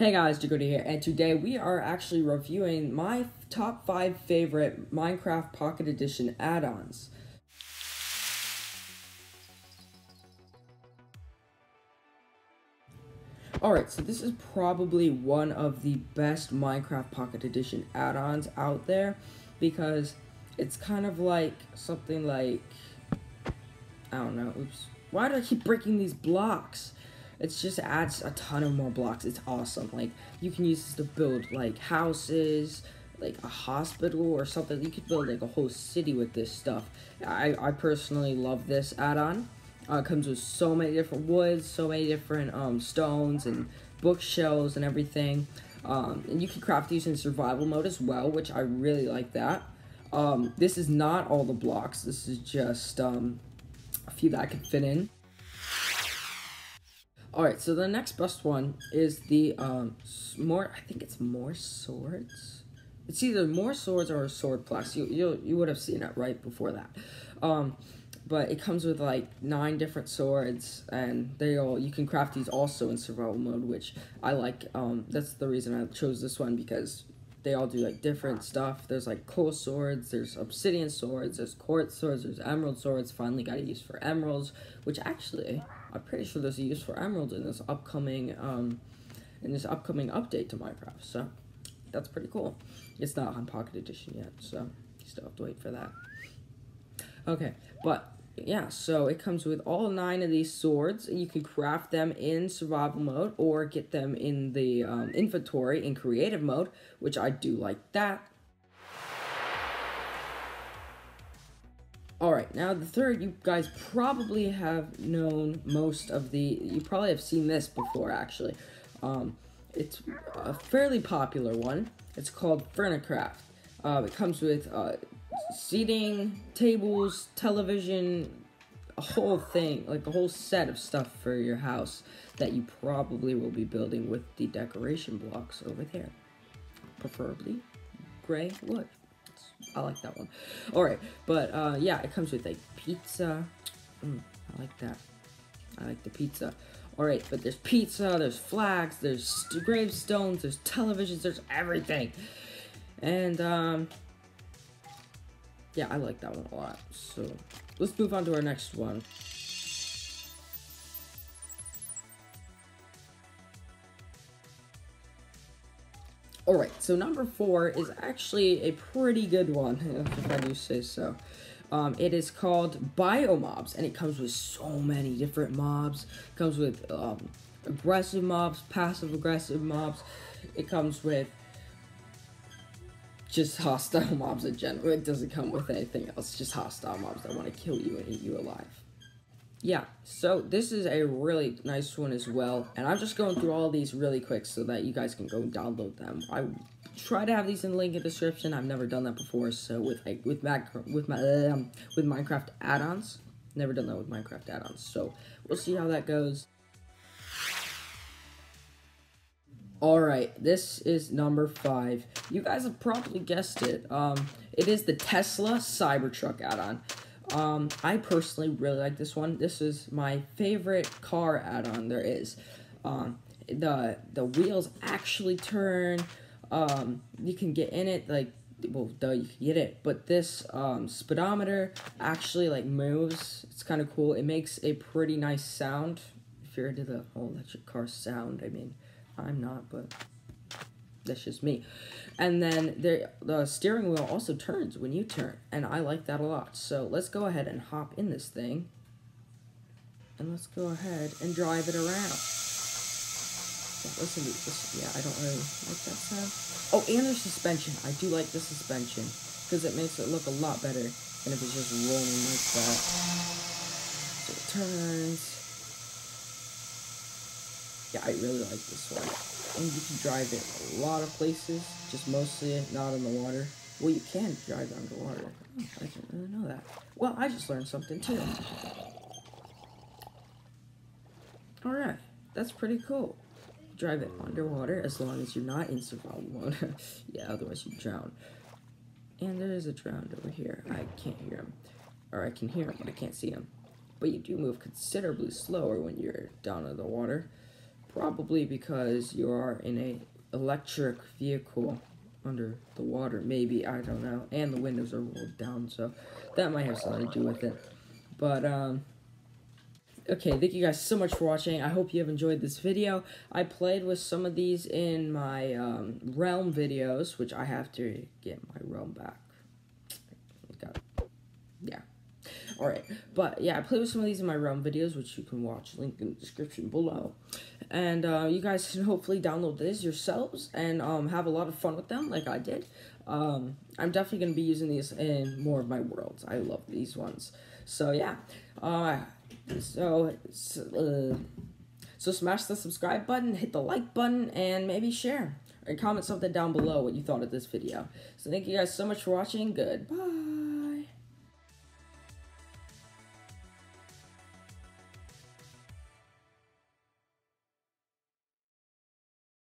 Hey guys, Jacody here, and today we are actually reviewing my top 5 favorite Minecraft Pocket Edition add-ons. Alright, so this is probably one of the best Minecraft Pocket Edition add-ons out there, because it's kind of like something like, I don't know, oops, why do I keep breaking these blocks? It just adds a ton of more blocks. It's awesome. Like you can use this to build like houses, like a hospital or something. You could build like a whole city with this stuff. I, I personally love this add-on. Uh, it comes with so many different woods, so many different um, stones and bookshelves and everything. Um, and you can craft these in survival mode as well, which I really like that. Um, this is not all the blocks. This is just um, a few that I can fit in. Alright, so the next best one is the, um, more, I think it's more swords? It's either more swords or a sword plus. You, you, you would have seen it right before that. Um, but it comes with like nine different swords and they all you can craft these also in survival mode which i like um that's the reason i chose this one because they all do like different stuff there's like coal swords there's obsidian swords there's quartz swords there's emerald swords finally got to use for emeralds which actually I'm pretty sure there's a use for emeralds in this upcoming um, in this upcoming update to Minecraft. So that's pretty cool. It's not on Pocket Edition yet, so you still have to wait for that. Okay, but yeah, so it comes with all nine of these swords. You can craft them in survival mode or get them in the um, inventory in creative mode, which I do like that. Alright, now the third, you guys probably have known most of the, you probably have seen this before, actually. Um, it's a fairly popular one. It's called Furnicraft. Uh, it comes with uh, seating, tables, television, a whole thing, like a whole set of stuff for your house that you probably will be building with the decoration blocks over there. Preferably gray wood. I like that one. All right, but uh, yeah, it comes with like pizza. Mm, I like that. I like the pizza. All right, but there's pizza, there's flags, there's gravestones, there's televisions, there's everything. And um, yeah, I like that one a lot. So let's move on to our next one. So number four is actually a pretty good one, if I do say so. Um, it is called Biomobs, and it comes with so many different mobs. It comes with um, aggressive mobs, passive aggressive mobs. It comes with just hostile mobs in general. It doesn't come with anything else, just hostile mobs that want to kill you and eat you alive yeah, so this is a really nice one as well, and I'm just going through all these really quick so that you guys can go download them. I try to have these in the link in the description. I've never done that before, so with like, with Mac with my um, with Minecraft add-ons, never done that with Minecraft add-ons. So we'll see how that goes. Alright, this is number five. You guys have probably guessed it. Um, it is the Tesla Cybertruck add-on. Um, I personally really like this one. This is my favorite car add-on there is. Um, the the wheels actually turn. Um, you can get in it like well, duh, you can get it. But this um, speedometer actually like moves. It's kind of cool. It makes a pretty nice sound. If you're into the whole electric car sound, I mean, I'm not, but that's just me. And then the, the steering wheel also turns when you turn, and I like that a lot. So let's go ahead and hop in this thing, and let's go ahead and drive it around. Listen to this. Yeah, I don't really like that sound. Oh, and the suspension. I do like the suspension, because it makes it look a lot better than if it's just rolling like that. So it turns. Yeah, I really like this one and you can drive it a lot of places, just mostly not in the water. Well, you can drive it underwater. I didn't really know that. Well, I just learned something too. Alright, that's pretty cool. Drive it underwater as long as you're not in survival mode. yeah, otherwise you drown. And there is a drowned over here. I can't hear him. Or I can hear him, but I can't see him. But you do move considerably slower when you're down in the water. Probably because you are in a electric vehicle under the water. Maybe, I don't know. And the windows are rolled down, so that might have something to do with it. But, um, okay, thank you guys so much for watching. I hope you have enjoyed this video. I played with some of these in my um, Realm videos, which I have to get my Realm back. Yeah. Alright, but yeah, I played with some of these in my Realm videos, which you can watch, link in the description below. And uh, you guys can hopefully download this yourselves and um, have a lot of fun with them, like I did. Um, I'm definitely going to be using these in more of my worlds. I love these ones. So yeah, uh, so, uh, so smash the subscribe button, hit the like button, and maybe share. And comment something down below what you thought of this video. So thank you guys so much for watching. Goodbye.